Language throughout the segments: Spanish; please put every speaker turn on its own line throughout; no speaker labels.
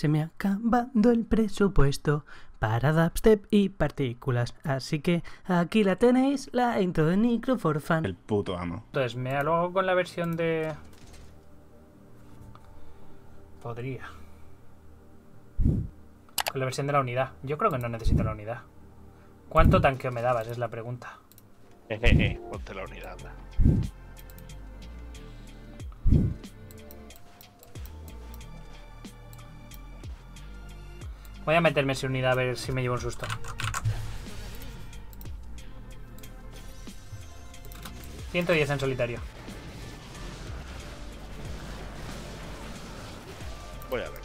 Se me ha acabado el presupuesto para dubstep y partículas. Así que aquí la tenéis, la intro de Nicro for Fun.
El puto amo.
Entonces, ¿me hago con la versión de...? Podría. Con la versión de la unidad. Yo creo que no necesito la unidad. ¿Cuánto tanqueo me dabas? Es la pregunta.
Jejeje, ponte la unidad.
Voy a meterme sin unidad a ver si me llevo un susto. ¿110 en solitario?
Voy a verte.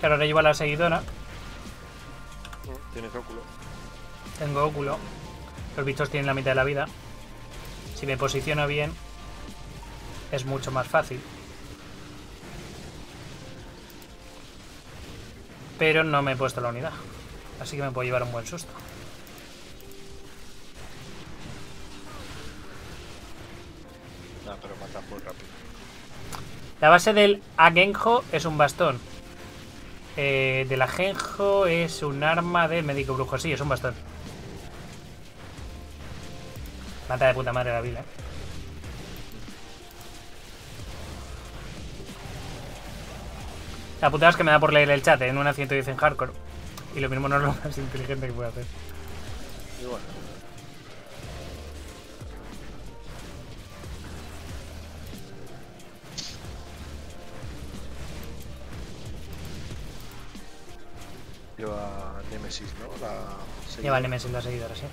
Claro, ahora llevo a la seguidora.
Mm, Tienes óculo.
Tengo óculo. Los bichos tienen la mitad de la vida. Si me posiciono bien, es mucho más fácil. Pero no me he puesto la unidad. Así que me puedo llevar un buen susto.
Nah, pero muy rápido.
La base del Agenjo es un bastón. Eh, del Agenjo es un arma del médico brujo. Sí, es un bastón. Mata de puta madre la vila, eh. La putada es que me da por leer el chat en una 110 en hardcore. Y lo mismo no es lo más inteligente que puedo hacer.
Y bueno. Lleva Nemesis, ¿no? La
Lleva Nemesis la seguidora, sí.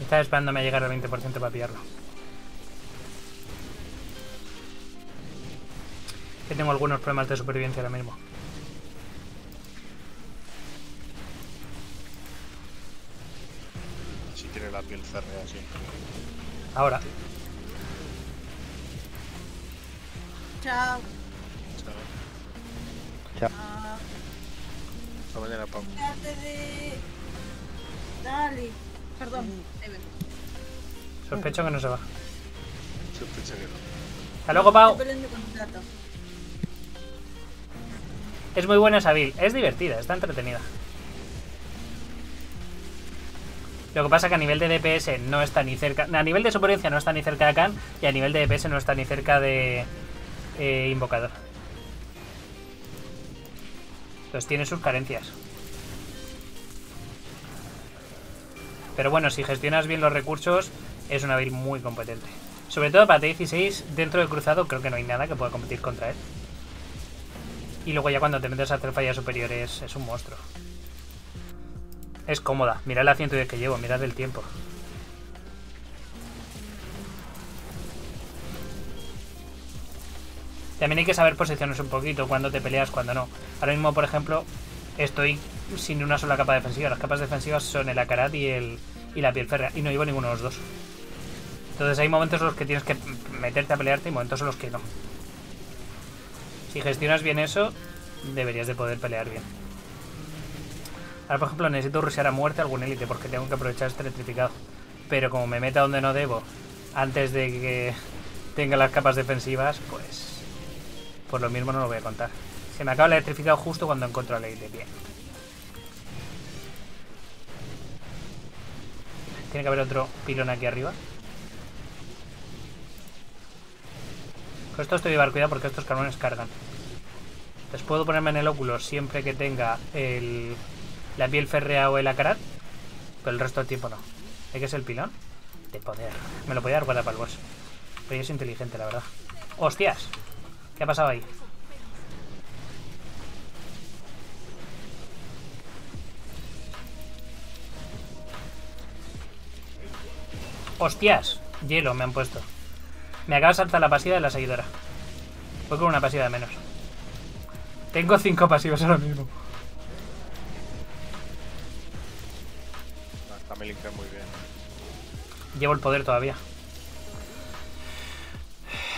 Estaba esperándome a llegar al 20% para pillarlo. Que tengo algunos problemas de supervivencia ahora mismo.
Si tiene la piel férrea siempre.
Ahora.
Chao.
Chao.
Ah,
Hasta mañana, Pau.
Dale. Perdón. ahí ven.
Sospecho que no se va.
Sospecha que no.
Hasta luego, Pau. Es muy buena esa build. Es divertida, está entretenida. Lo que pasa es que a nivel de DPS no está ni cerca. A nivel de supervivencia no está ni cerca de Khan. Y a nivel de DPS no está ni cerca de. eh, Invocador. Entonces tiene sus carencias. Pero bueno, si gestionas bien los recursos, es una build muy competente. Sobre todo para T16, dentro de Cruzado, creo que no hay nada que pueda competir contra él. Y luego ya cuando te metes a hacer fallas superiores es un monstruo. Es cómoda. Mirad la 110 que llevo, mirad el tiempo. También hay que saber posiciones un poquito, cuando te peleas, cuando no. Ahora mismo, por ejemplo, estoy sin una sola capa defensiva. Las capas defensivas son el Akarat y, el, y la piel férrea. Y no llevo ninguno de los dos. Entonces hay momentos en los que tienes que meterte a pelearte y momentos en los que no. Si gestionas bien eso, deberías de poder pelear bien. Ahora, por ejemplo, necesito rushear a muerte a algún élite porque tengo que aprovechar este electrificado. Pero como me meta donde no debo, antes de que tenga las capas defensivas, pues... Por lo mismo no lo voy a contar. Se me acaba el electrificado justo cuando encuentro al élite. Bien. Tiene que haber otro pilón aquí arriba. Con esto estoy llevar cuidado porque estos cabrones cargan. Entonces puedo ponerme en el óculo siempre que tenga el, la piel férrea o el acarat, pero el resto del tiempo no. ¿Hay que es el pilón? De poder. Me lo podía dar guarda para el boss. Pero es inteligente, la verdad. ¡Hostias! ¿Qué ha pasado ahí? ¡Hostias! Hielo me han puesto. Me acaba de saltar la pasiva de la seguidora. Voy con una pasiva de menos. Tengo cinco pasivos ahora mismo.
Está Melinka muy bien.
Llevo el poder todavía.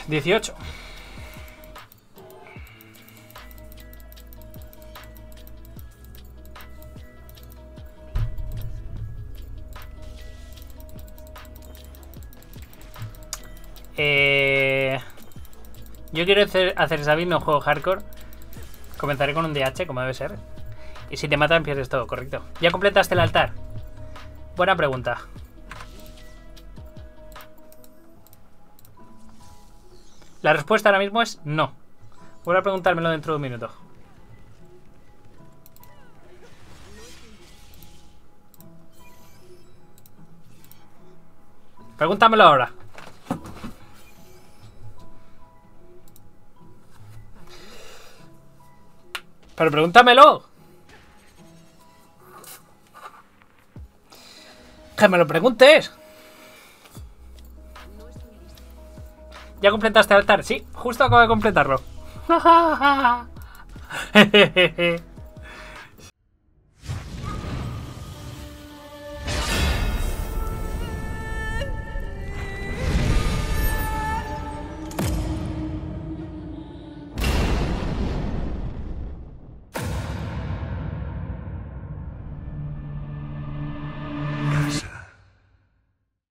18. Eh, yo quiero hacer, hacer Sabin, no juego hardcore. Comenzaré con un DH, como debe ser. Y si te matan, pierdes todo, correcto. ¿Ya completaste el altar? Buena pregunta. La respuesta ahora mismo es no. Voy a preguntármelo dentro de un minuto. Pregúntamelo ahora. Pero pregúntamelo. Que me lo preguntes. ¿Ya completaste el altar? Sí, justo acabo de completarlo.